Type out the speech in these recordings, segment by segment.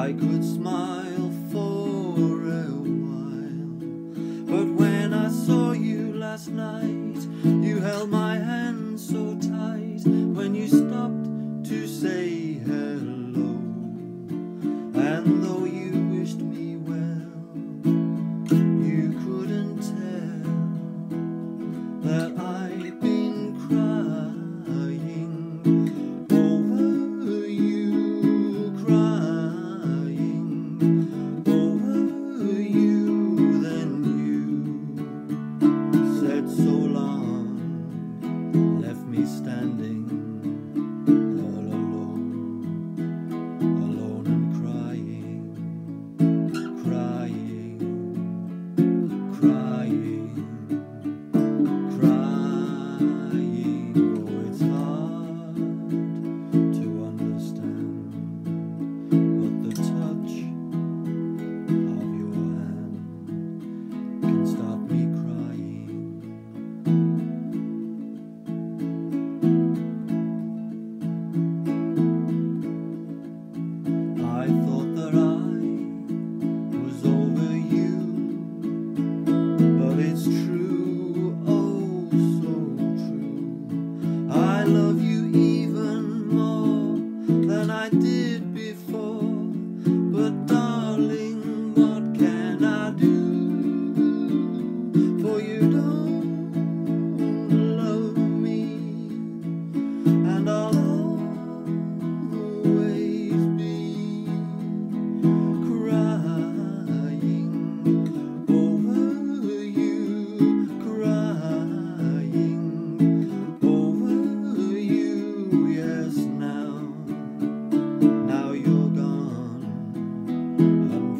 I could smile for a while. But when I saw you last night, you held my hand so tight when you stopped to say hello. And though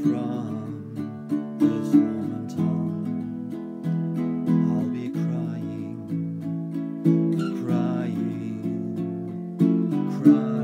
from this moment on. I'll be crying, crying, crying.